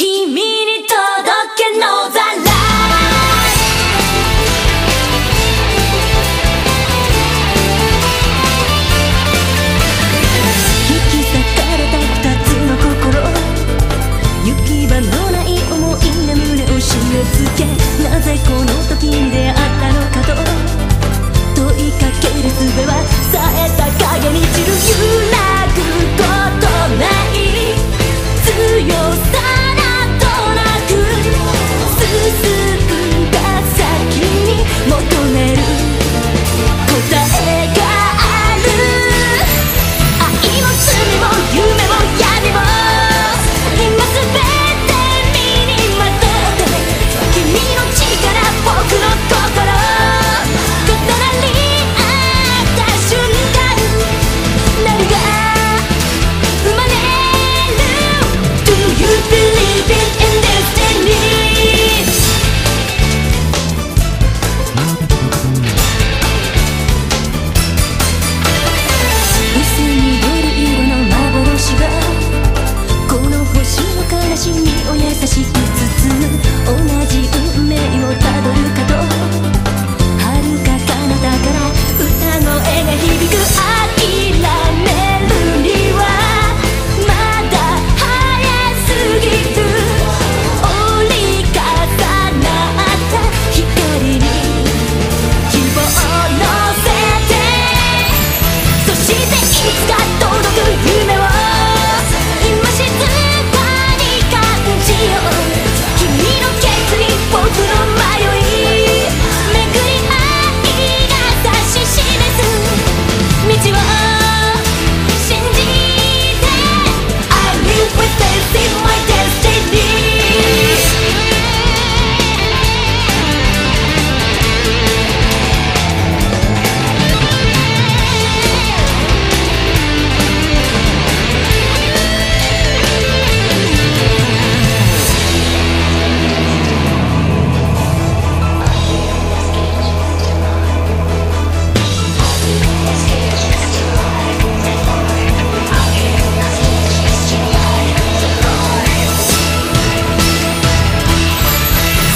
君